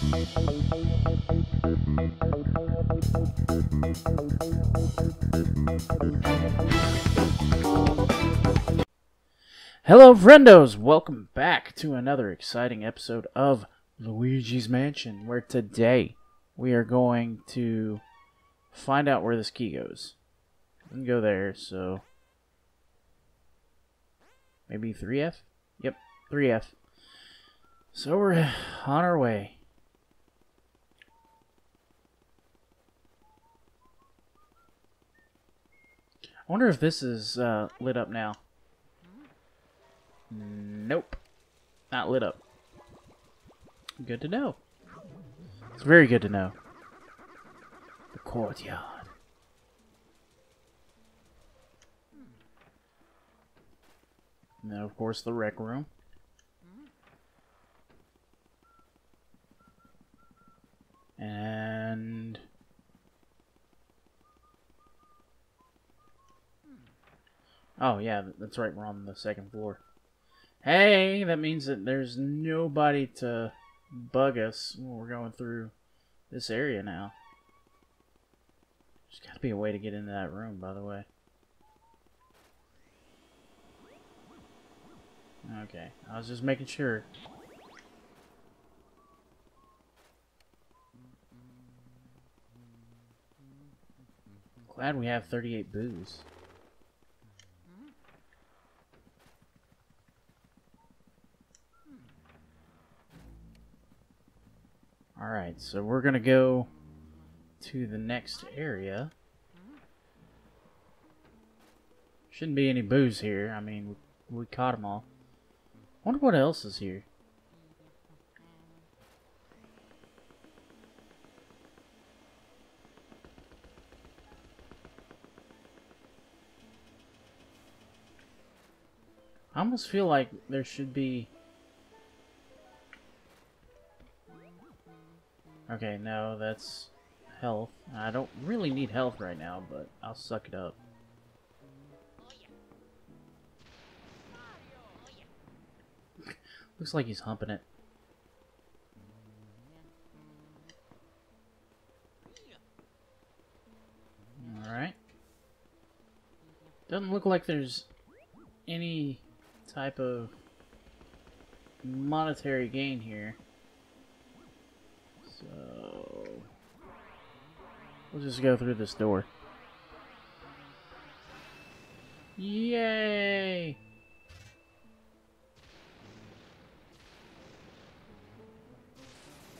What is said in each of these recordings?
Hello, friendos! Welcome back to another exciting episode of Luigi's Mansion, where today we are going to find out where this key goes. We can go there, so. Maybe 3F? Yep, 3F. So we're on our way. I wonder if this is uh, lit up now. Nope. Not lit up. Good to know. It's very good to know. The courtyard. And then, of course, the rec room. And... Oh, yeah, that's right, we're on the second floor. Hey, that means that there's nobody to bug us when we're going through this area now. There's got to be a way to get into that room, by the way. Okay, I was just making sure. Glad we have 38 boos. So we're gonna go to the next area. Shouldn't be any boos here. I mean, we, we caught them all. wonder what else is here. I almost feel like there should be... Okay, no, that's health. I don't really need health right now, but I'll suck it up. Looks like he's humping it. Alright. Doesn't look like there's any type of monetary gain here. So... We'll just go through this door. Yay!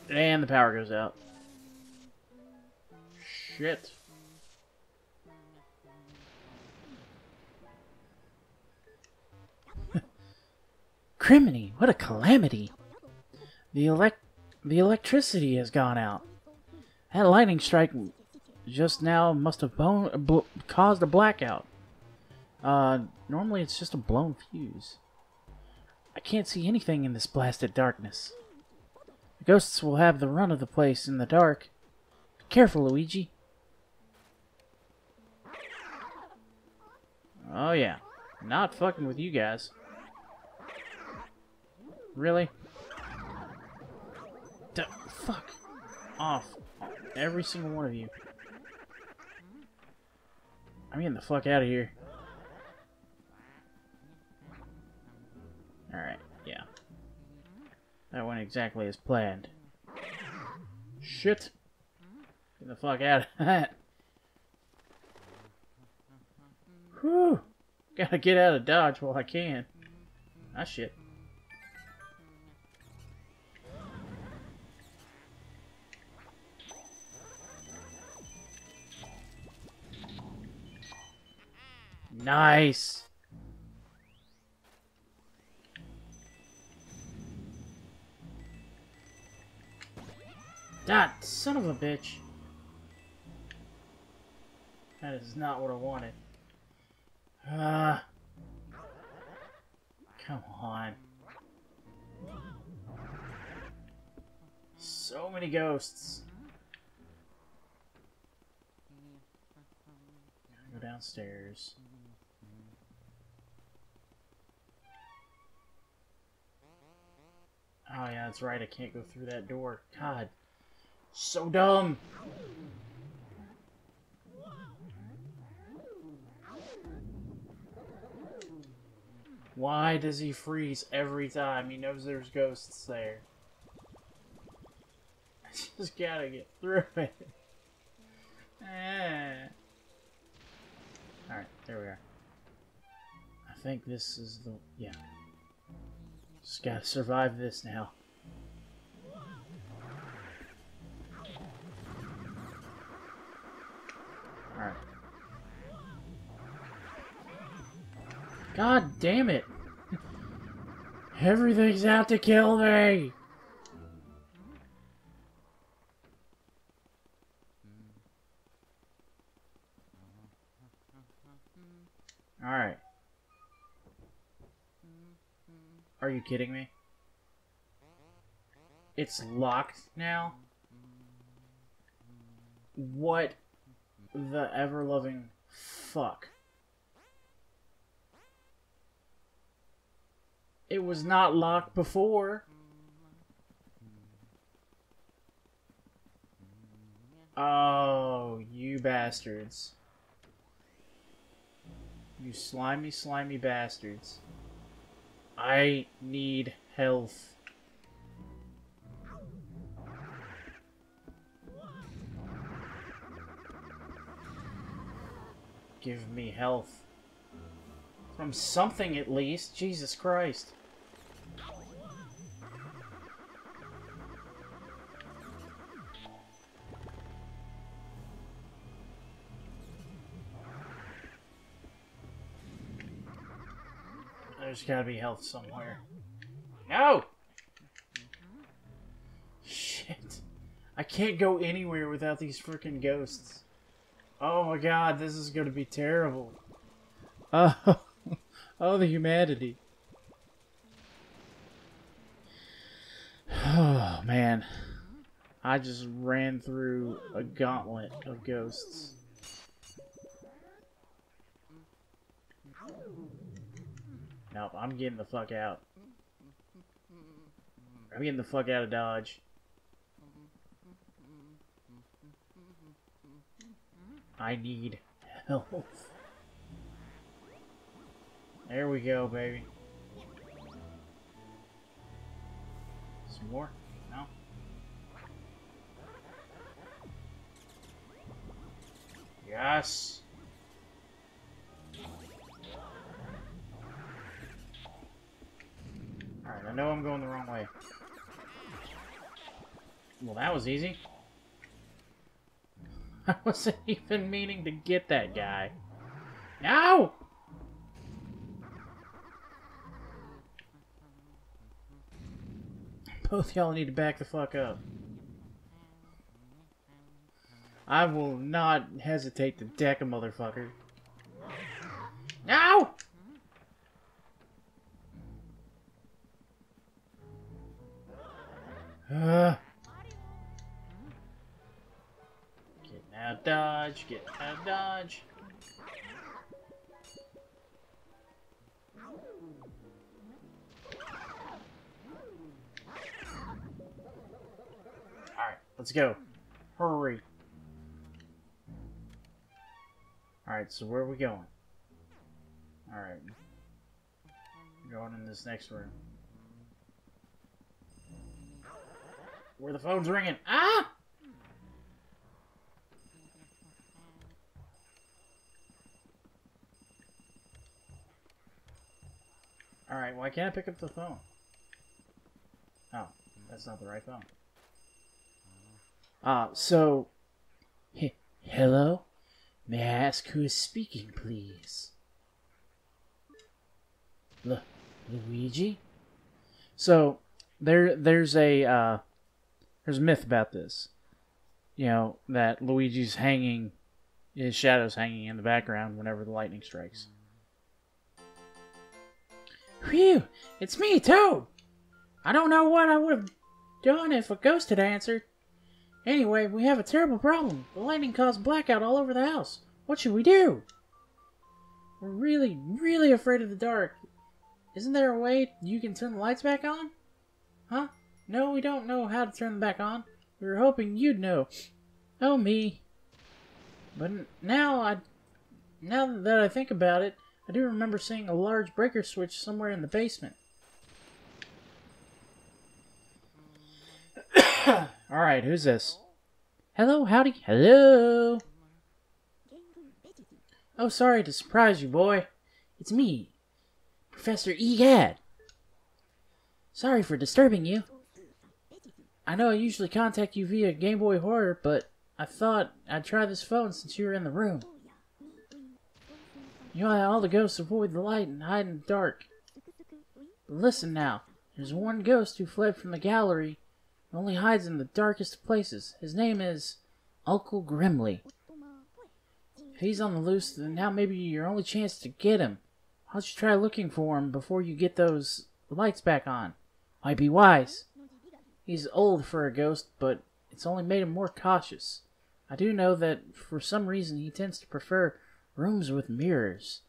And the power goes out. Shit. Criminy, what a calamity. The elect the electricity has gone out. That lightning strike just now must have caused a blackout. Uh, normally it's just a blown fuse. I can't see anything in this blasted darkness. The ghosts will have the run of the place in the dark. Be careful, Luigi. Oh yeah. Not fucking with you guys. Really? D fuck off. Every single one of you. I'm getting the fuck out of here. Alright, yeah. That went exactly as planned. Shit! Get the fuck out of that. Whew! Gotta get out of Dodge while I can. Ah, shit. Nice! That son of a bitch. That is not what I wanted. Uh, come on. So many ghosts. Go downstairs. Yeah, that's right. I can't go through that door. God, so dumb. Why does he freeze every time? He knows there's ghosts there. I just gotta get through it. Ah. Alright, there we are. I think this is the... yeah. Just gotta survive this now. Alright. God damn it! Everything's out to kill me! Alright. Are you kidding me? It's locked now? What the ever-loving fuck? It was not locked before. Oh, you bastards. You slimy, slimy bastards. I need health. Give me health. From something at least. Jesus Christ. There's gotta be health somewhere. No! Shit. I can't go anywhere without these freaking ghosts. Oh my god, this is gonna be terrible. Oh, oh the humanity. Oh, man. I just ran through a gauntlet of ghosts. Nope, I'm getting the fuck out. I'm getting the fuck out of Dodge. I need help. There we go, baby. Some more? No? Yes! Alright, I know I'm going the wrong way. Well, that was easy. I wasn't even meaning to get that guy. No! Both y'all need to back the fuck up. I will not hesitate to deck a motherfucker. No! Uh. Dodge, get out of dodge. Alright, let's go. Hurry. Alright, so where are we going? Alright. Going in this next room. Where the phone's ringing. Ah! Alright, why can't I pick up the phone? Oh, that's not the right phone. Ah, uh, so... hello? May I ask who is speaking, please? Lu Luigi? So, there, there's a, uh, there's a myth about this. You know, that Luigi's hanging, his shadow's hanging in the background whenever the lightning strikes. Phew! It's me, Toad! I don't know what I would have done if a ghost had answered. Anyway, we have a terrible problem. The lightning caused blackout all over the house. What should we do? We're really, really afraid of the dark. Isn't there a way you can turn the lights back on? Huh? No, we don't know how to turn them back on. We were hoping you'd know. Oh, me. But now I, now that I think about it, I do remember seeing a large breaker switch somewhere in the basement. All right, who's this? Hello, howdy. Hello. Oh, sorry to surprise you, boy. It's me, Professor Egad. Sorry for disturbing you. I know I usually contact you via Game Boy Horror, but I thought I'd try this phone since you were in the room. You know all the ghosts avoid the light and hide in the dark. But listen now, there's one ghost who fled from the gallery and only hides in the darkest places. His name is Uncle Grimmly. If he's on the loose, then now may be your only chance to get him. Why don't you try looking for him before you get those lights back on? Might be wise. He's old for a ghost, but it's only made him more cautious. I do know that for some reason he tends to prefer rooms with mirrors.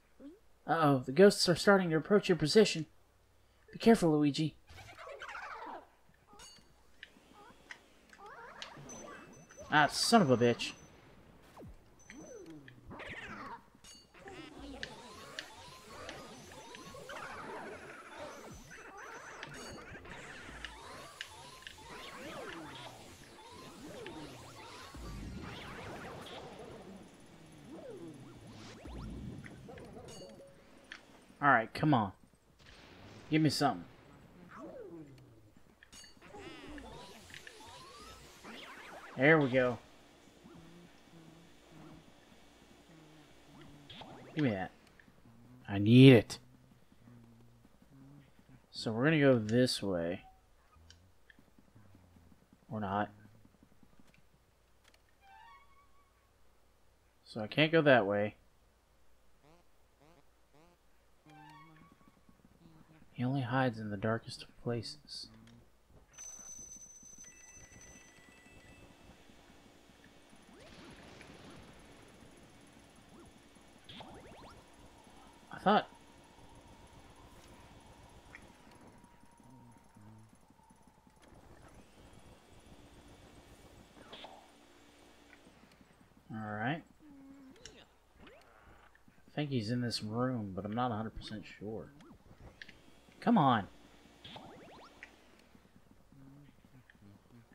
Uh oh, the ghosts are starting to approach your position. Be careful, Luigi. Ah, son of a bitch. Give me something. There we go. Give me that. I need it. So we're gonna go this way. Or not. So I can't go that way. He only hides in the darkest of places. I thought... Alright. I think he's in this room, but I'm not 100% sure. Come on.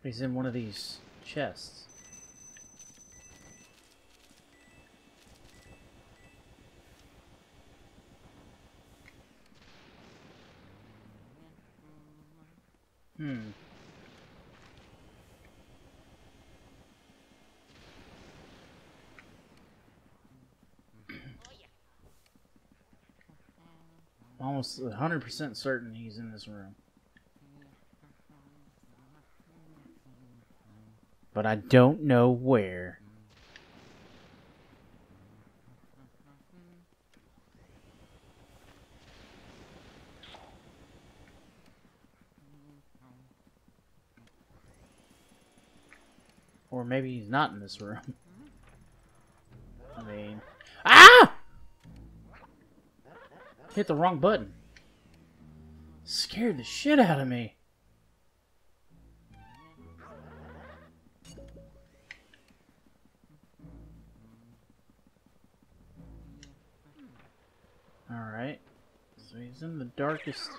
He's in one of these chests. Hmm. Almost 100% certain he's in this room. But I don't know where. Or maybe he's not in this room. I mean... Ah! Hit the wrong button. Scared the shit out of me. Alright. So he's in the darkest...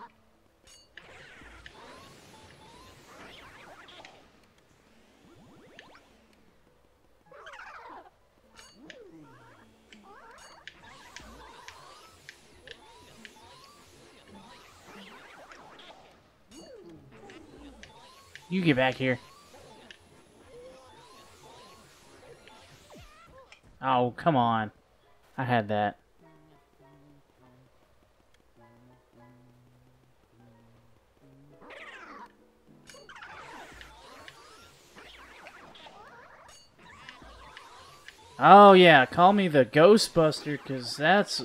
You get back here. Oh, come on. I had that. Oh yeah, call me the Ghostbuster, cause that's...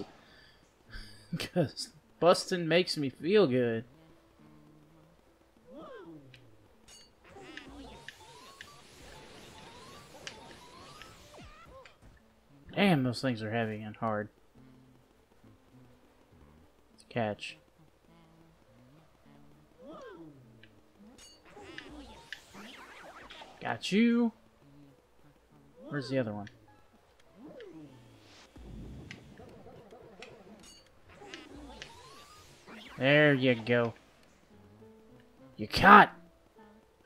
Cause busting makes me feel good. Damn, those things are heavy and hard. to catch. Got you. Where's the other one? There you go. You caught!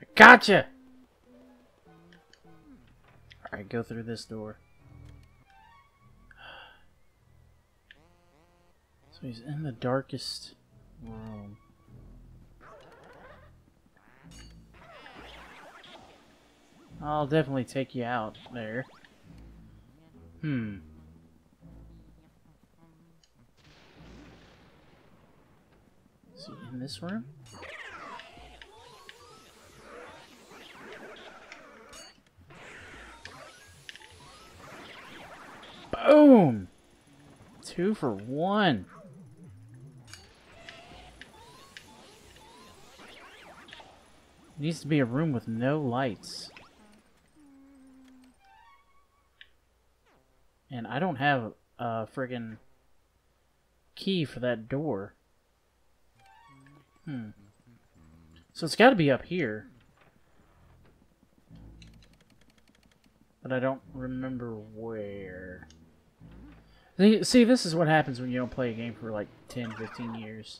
I gotcha! Alright, go through this door. So he's in the darkest room. I'll definitely take you out there. Hmm. Is he in this room? Boom! Two for one. Needs to be a room with no lights. And I don't have a friggin' key for that door. Hmm. So it's got to be up here. But I don't remember where. See, this is what happens when you don't play a game for like 10, 15 years.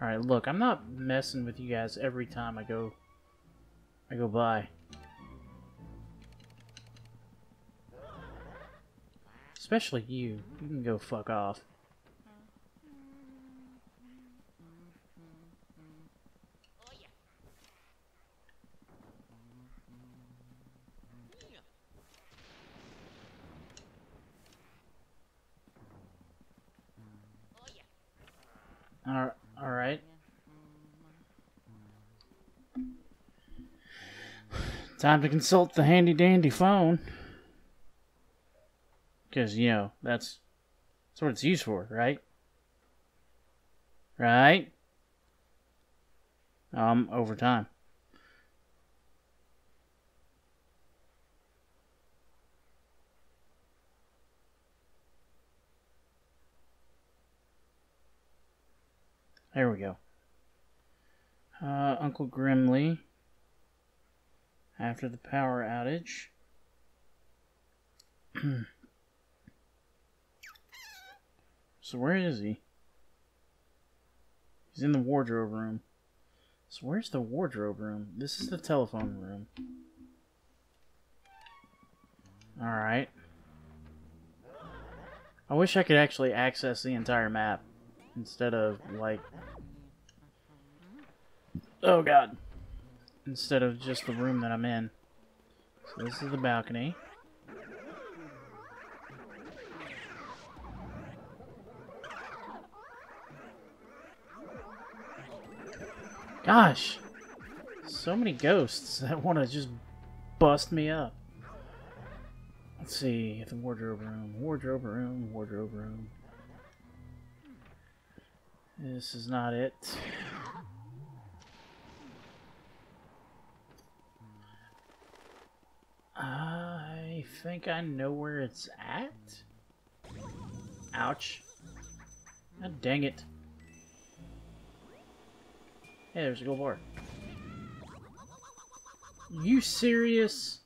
Alright, look, I'm not messing with you guys every time I go I go by. Especially you. You can go fuck off. Alright. Time to consult the handy dandy phone. Because, you know, that's, that's what it's used for, right? Right? Um, over time. There we go. Uh, Uncle Grimmly. After the power outage. so where is he? He's in the wardrobe room. So where's the wardrobe room? This is the telephone room. Alright. I wish I could actually access the entire map instead of like oh god instead of just the room that I'm in. So this is the balcony. Gosh so many ghosts that want to just bust me up. Let's see the wardrobe room wardrobe room wardrobe room. This is not it. I think I know where it's at. Ouch. God dang it. Hey, there's a gold bar. You serious?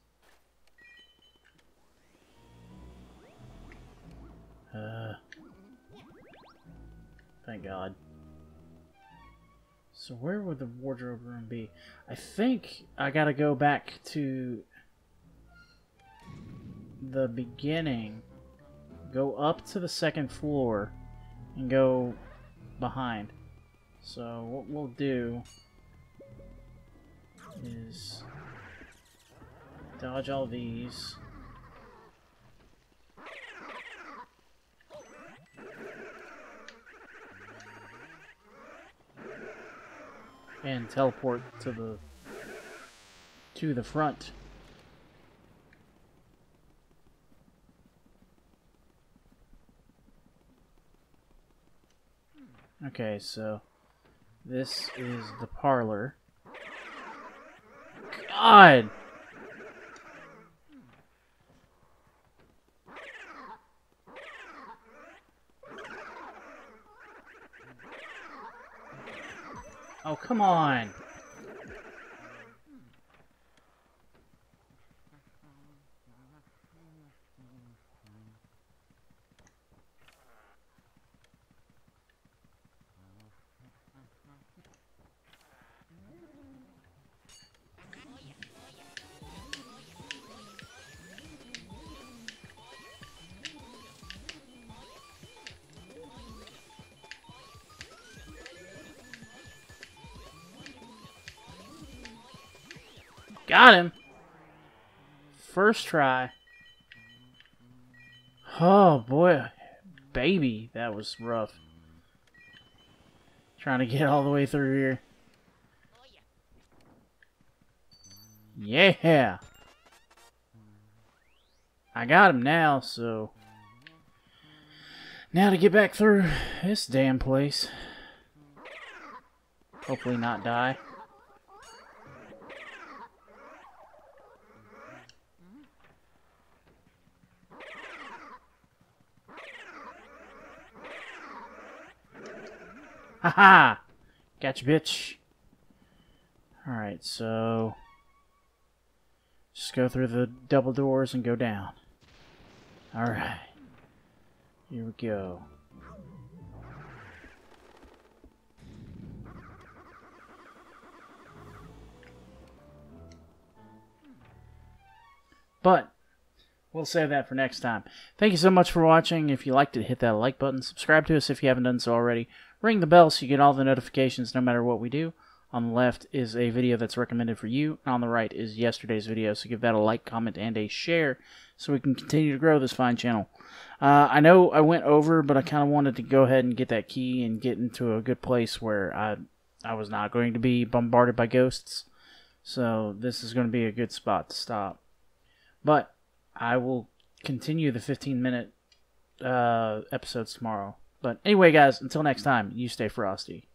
Uh. Thank God. So where would the wardrobe room be? I think I gotta go back to the beginning, go up to the second floor, and go behind. So what we'll do is dodge all these. and teleport to the to the front. Okay, so this is the parlor. God! Oh, come on! Got him. First try. Oh boy, baby, that was rough. Trying to get all the way through here. Yeah. I got him now, so... Now to get back through this damn place. Hopefully not die. Haha! Gotcha, bitch. Alright, so... Just go through the double doors and go down. Alright. Here we go. But We'll save that for next time. Thank you so much for watching. If you liked it, hit that like button. Subscribe to us if you haven't done so already. Ring the bell so you get all the notifications no matter what we do. On the left is a video that's recommended for you. And on the right is yesterday's video. So give that a like, comment, and a share so we can continue to grow this fine channel. Uh, I know I went over, but I kind of wanted to go ahead and get that key and get into a good place where I, I was not going to be bombarded by ghosts. So this is going to be a good spot to stop. But I will continue the 15 minute uh, episodes tomorrow. But anyway, guys, until next time, you stay frosty.